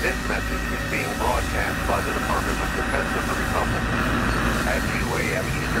This message is being broadcast by the Department of Defense of the Republic at 2 a.m. Eastern.